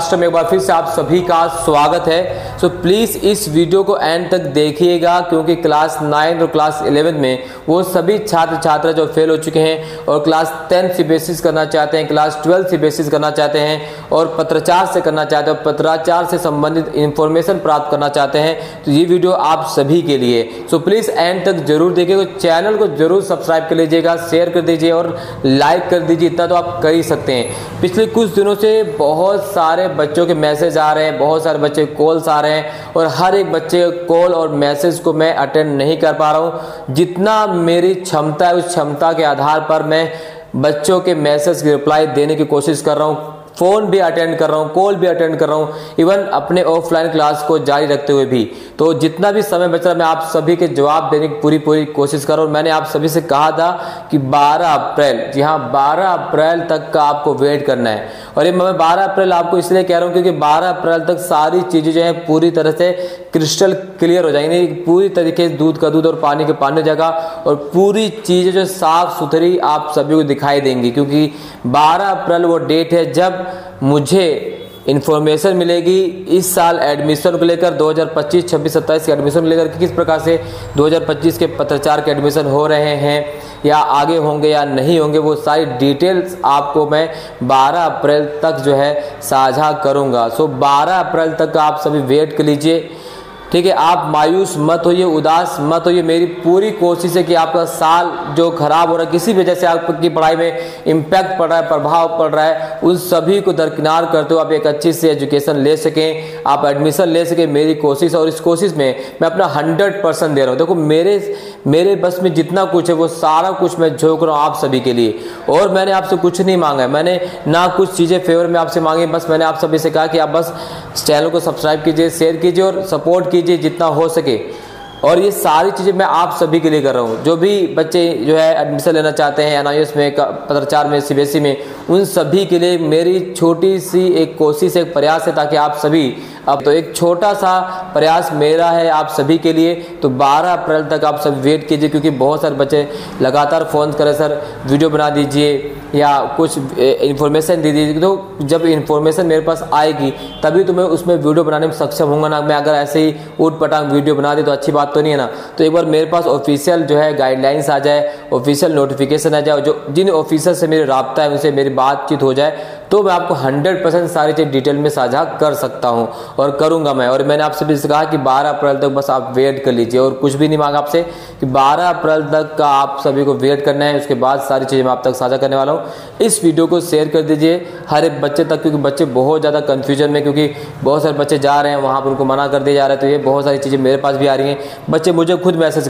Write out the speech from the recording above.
Last में एक बार फिर से आप सभी का स्वागत है। सो so, प्लीज़ इस वीडियो को एंड तक देखिएगा क्योंकि क्लास नाइन और क्लास इलेवन में वो सभी छात्र छात्रा जो फेल हो चुके हैं और क्लास टेन से बेसिस करना चाहते हैं क्लास ट्वेल्थ से बेसिस करना चाहते हैं और पत्राचार से करना चाहते हैं पत्राचार से संबंधित इंफॉर्मेशन प्राप्त करना चाहते हैं तो ये वीडियो आप सभी के लिए। सो प्लीज़ एंड तक ज़रूर देखिएगा चैनल को ज़रूर सब्सक्राइब कर लीजिएगा शेयर कर दीजिए और लाइक कर दीजिए इतना तो आप कर ही सकते हैं। पिछले कुछ दिनों से बहुत सारे बच्चों के मैसेज आ रहे हैं, बहुत सारे बच्चे कॉल्स आ रहे हैं और हर एक बच्चे कॉल और मैसेज को मैं अटेंड नहीं कर पा रहा हूँ। जितना मेरी क्षमता है, उस क्षमता के आधार पर मैं बच्चों के मैसेज की रिप्लाई देने की कोशिश कर रहा हूँ। फ़ोन भी अटेंड कर रहा हूँ, कॉल भी अटेंड कर रहा हूँ इवन अपने ऑफलाइन क्लास को जारी रखते हुए भी। तो जितना भी समय बच मैं आप सभी के जवाब देने की पूरी पूरी कोशिश कर रहा हूँ। मैंने आप सभी से कहा था कि 12 अप्रैल, जी हाँ 12 अप्रैल तक का आपको वेट करना है। और ये मैं 12 अप्रैल आपको इसलिए कह रहा हूँ क्योंकि 12 अप्रैल तक सारी चीज़ें जो है पूरी तरह से क्रिस्टल क्लियर हो जाएँगी, पूरी तरीके से दूध का दूध और पानी के पानी जगह और पूरी चीज़ें जो साफ़ सुथरी आप सभी को दिखाई देंगी। क्योंकि 12 अप्रैल वो डेट है जब मुझे इन्फॉर्मेशन मिलेगी इस साल एडमिशन को लेकर 2025 26 27 के एडमिशन को लेकर कि किस प्रकार से 2025 के पत्रचार के एडमिशन हो रहे हैं या आगे होंगे या नहीं होंगे, वो सारी डिटेल्स आपको मैं 12 अप्रैल तक जो है साझा करूँगा। सो 12 अप्रैल तक आप सभी वेट कर लीजिए। ठीक है, आप मायूस मत होइए, उदास मत होइए। मेरी पूरी कोशिश है कि आपका साल जो खराब हो रहा है, किसी वजह से आपकी पढ़ाई में इम्पैक्ट पड़ रहा है, प्रभाव पड़ रहा है, उन सभी को दरकिनार करते हुए आप एक अच्छी से एजुकेशन ले सकें, आप एडमिशन ले सकें मेरी कोशिश। और इस कोशिश में मैं अपना हंड्रेड परसेंट दे रहा हूँ। देखो, मेरे मेरे बस में जितना कुछ है, वो सारा कुछ मैं झोंक रहा हूँ आप सभी के लिए। और मैंने आपसे कुछ नहीं मांगा। है मैंने ना कुछ चीज़ें फेवर में आपसे मांगी, बस मैंने आप सभी से कहा कि आप बस चैनल को सब्सक्राइब कीजिए शेयर कीजिए और सपोर्ट कीजिए। कीजिए जितना हो सके। और ये सारी चीज़ें मैं आप सभी के लिए कर रहा हूँ। जो भी बच्चे जो है एडमिशन लेना चाहते हैं एन में पत्रचार में सी में, उन सभी के लिए मेरी छोटी सी एक कोशिश, एक प्रयास है ताकि आप सभी अब तो एक छोटा सा प्रयास मेरा है आप सभी के लिए। तो 12 अप्रैल तक आप सब वेट कीजिए, क्योंकि बहुत सारे बच्चे लगातार फ़ोन करें, सर वीडियो बना दीजिए। या कुछ इन्फॉर्मेशन दे दीजिए तो जब इन्फॉर्मेशन मेरे पास आएगी, तभी तो मैं उसमें वीडियो बनाने में सक्षम होंगे ना। मैं अगर ऐसे ही ऊट पटांग वीडियो बना दी तो अच्छी बात तो नहीं है ना। तो एक बार मेरे पास ऑफिशियल जो है गाइडलाइंस आ जाए ऑफिशियल नोटिफिकेशन आ जाए जो जिन ऑफिसर से मेरे रबता है, उनसे मेरी बातचीत हो जाए तो मैं आपको 100 परसेंट सारी चीज़ डिटेल में साझा कर सकता हूँ और करूँगा मैं। और मैंने आपसे भी कहा कि 12 अप्रैल तक बस आप वेट कर लीजिए और कुछ भी नहीं मांगा आपसे कि 12 अप्रैल तक का आप सभी को वेट करना है, उसके बाद सारी चीज़ें मैं आप तक साझा करने वाला हूँ। इस वीडियो को शेयर कर दीजिए हर एक बच्चे तक, क्योंकि बच्चे बहुत ज़्यादा कन्फ्यूज़न में, क्योंकि बहुत सारे बच्चे जा रहे हैं, वहाँ पर उनको मना कर दिया जा रहा है तो ये बहुत सारी चीज़ें मेरे पास भी आ रही हैं। बच्चे मुझे खुद मैसेज